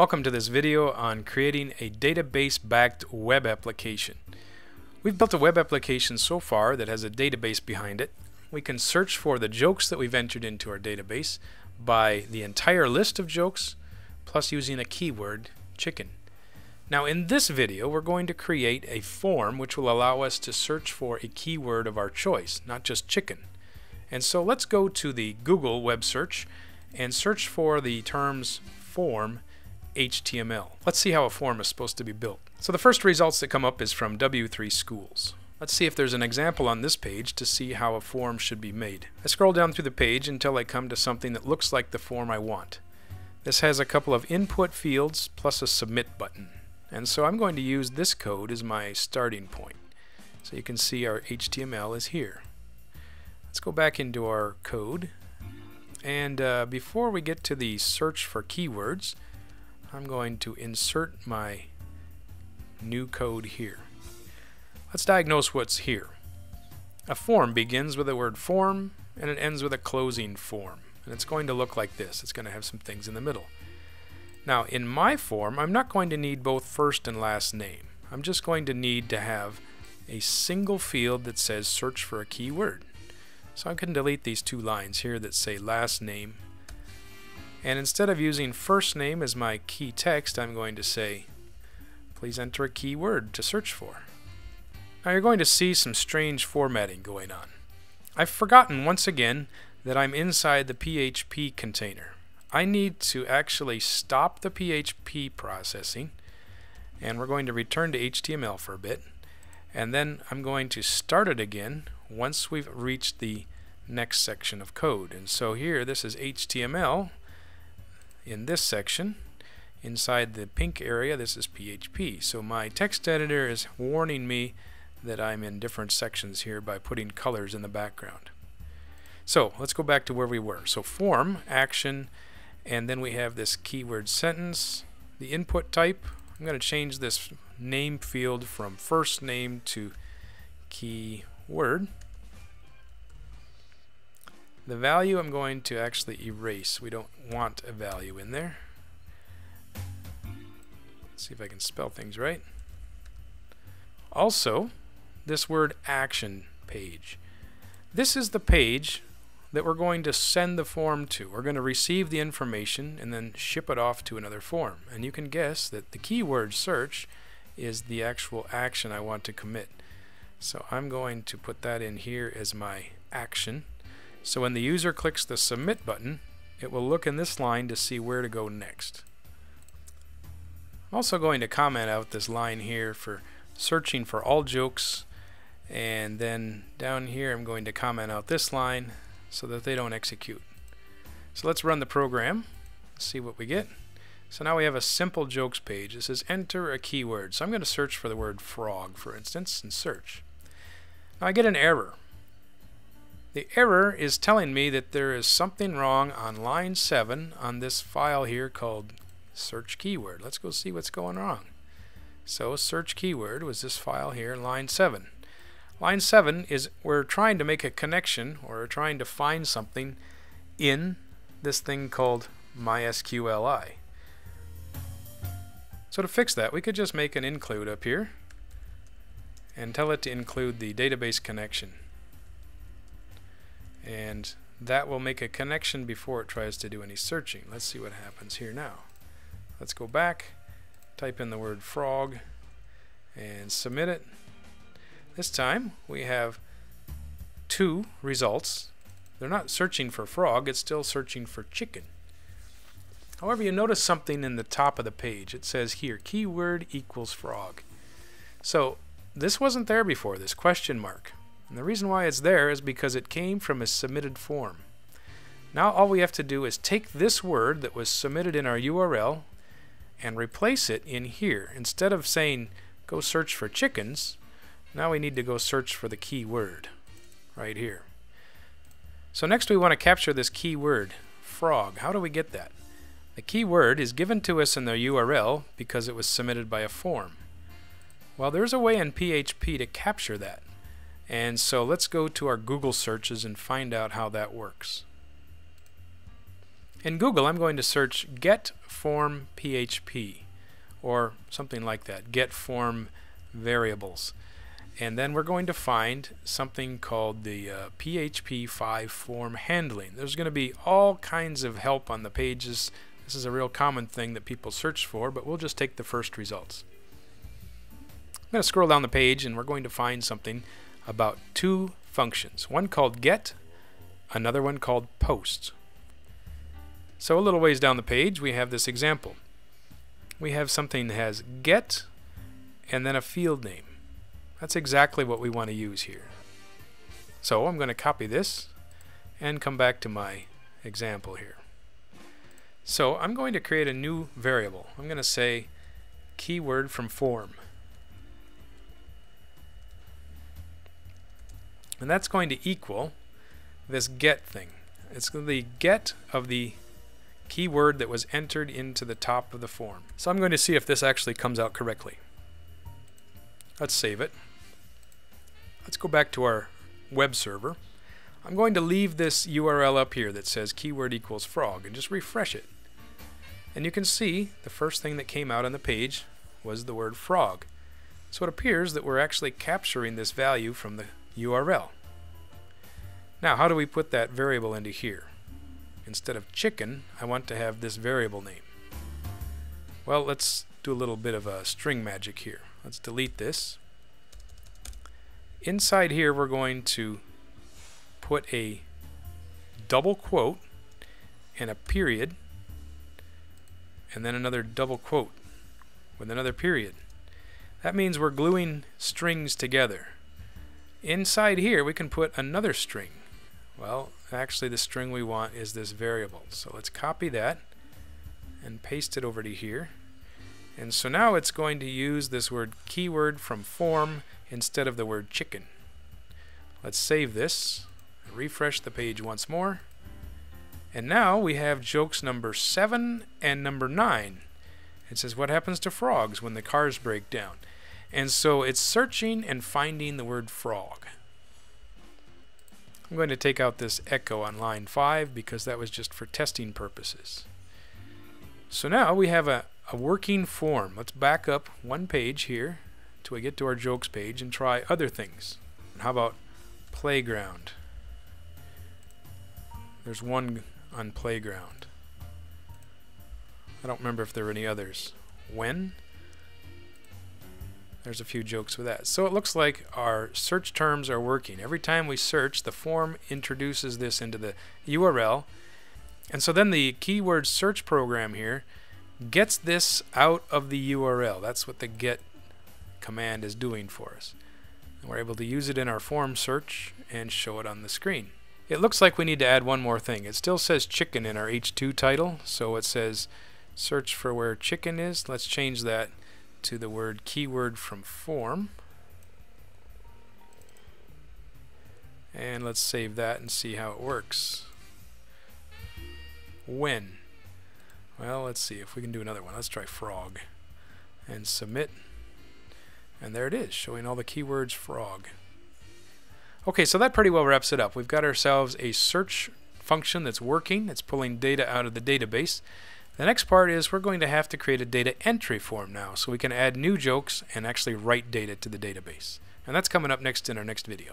Welcome to this video on creating a database-backed web application. We've built a web application so far that has a database behind it. We can search for the jokes that we've entered into our database by the entire list of jokes plus using a keyword, chicken. Now in this video we're going to create a form which will allow us to search for a keyword of our choice, not just chicken. And so let's go to the Google web search and search for the terms form HTML. Let's see how a form is supposed to be built. So the first results that come up is from W3 Schools. Let's see if there's an example on this page to see how a form should be made. I scroll down through the page until I come to something that looks like the form I want. This has a couple of input fields plus a submit button. And so I'm going to use this code as my starting point. So you can see our HTML is here. Let's go back into our code. And uh, before we get to the search for keywords, I'm going to insert my new code here. Let's diagnose what's here. A form begins with the word form and it ends with a closing form. And it's going to look like this. It's going to have some things in the middle. Now in my form, I'm not going to need both first and last name. I'm just going to need to have a single field that says search for a keyword. So I can delete these two lines here that say last name and instead of using first name as my key text, I'm going to say, please enter a keyword to search for. Now you're going to see some strange formatting going on. I've forgotten once again that I'm inside the PHP container. I need to actually stop the PHP processing and we're going to return to HTML for a bit and then I'm going to start it again once we've reached the next section of code. And so here this is HTML in this section inside the pink area this is PHP so my text editor is warning me that I'm in different sections here by putting colors in the background. So let's go back to where we were. So form action and then we have this keyword sentence the input type. I'm going to change this name field from first name to keyword the value I'm going to actually erase. We don't want a value in there. Let's see if I can spell things right. Also, this word action page. This is the page that we're going to send the form to. We're going to receive the information and then ship it off to another form. And you can guess that the keyword search is the actual action I want to commit. So I'm going to put that in here as my action. So when the user clicks the submit button, it will look in this line to see where to go next. I'm also going to comment out this line here for searching for all jokes and then down here I'm going to comment out this line so that they don't execute. So let's run the program see what we get. So now we have a simple jokes page. It says enter a keyword. So I'm going to search for the word frog for instance and search. Now I get an error. The error is telling me that there is something wrong on line 7 on this file here called search keyword. Let's go see what's going wrong. So search keyword was this file here, line 7. Line 7 is we're trying to make a connection or trying to find something in this thing called MySQLi. So to fix that, we could just make an include up here and tell it to include the database connection and that will make a connection before it tries to do any searching. Let's see what happens here now. Let's go back, type in the word frog, and submit it. This time we have two results. They're not searching for frog, it's still searching for chicken. However, you notice something in the top of the page. It says here, keyword equals frog. So this wasn't there before, this question mark. And the reason why it's there is because it came from a submitted form. Now all we have to do is take this word that was submitted in our URL and replace it in here. Instead of saying go search for chickens, now we need to go search for the keyword right here. So next we want to capture this keyword, frog. How do we get that? The keyword is given to us in the URL because it was submitted by a form. Well, there's a way in PHP to capture that. And so let's go to our Google searches and find out how that works. In Google, I'm going to search get form PHP or something like that, get form variables. And then we're going to find something called the uh, PHP 5 form handling. There's going to be all kinds of help on the pages. This is a real common thing that people search for, but we'll just take the first results. I'm going to scroll down the page and we're going to find something about two functions. One called get, another one called post. So a little ways down the page we have this example. We have something that has get and then a field name. That's exactly what we want to use here. So I'm going to copy this and come back to my example here. So I'm going to create a new variable. I'm going to say keyword from form. And that's going to equal this get thing. It's the get of the keyword that was entered into the top of the form. So I'm going to see if this actually comes out correctly. Let's save it. Let's go back to our web server. I'm going to leave this URL up here that says keyword equals frog and just refresh it. And you can see the first thing that came out on the page was the word frog. So it appears that we're actually capturing this value from the URL. Now how do we put that variable into here? Instead of chicken, I want to have this variable name. Well, let's do a little bit of a string magic here. Let's delete this. Inside here we're going to put a double quote and a period and then another double quote with another period. That means we're gluing strings together. Inside here we can put another string. Well, actually the string we want is this variable. So let's copy that and paste it over to here. And so now it's going to use this word keyword from form instead of the word chicken. Let's save this, refresh the page once more, and now we have jokes number 7 and number 9. It says, What happens to frogs when the cars break down? And so it's searching and finding the word frog. I'm going to take out this echo on line 5 because that was just for testing purposes. So now we have a, a working form. Let's back up one page here till we get to our jokes page and try other things. How about playground? There's one on playground. I don't remember if there were any others. When? There's a few jokes with that. So it looks like our search terms are working. Every time we search, the form introduces this into the URL. And so then the keyword search program here gets this out of the URL. That's what the get command is doing for us. And we're able to use it in our form search and show it on the screen. It looks like we need to add one more thing. It still says chicken in our H2 title, so it says search for where chicken is. Let's change that to the word keyword from form. And let's save that and see how it works. When? Well, let's see if we can do another one. Let's try frog. And submit. And there it is, showing all the keywords frog. Okay, so that pretty well wraps it up. We've got ourselves a search function that's working. It's pulling data out of the database. The next part is we're going to have to create a data entry form now so we can add new jokes and actually write data to the database. And that's coming up next in our next video.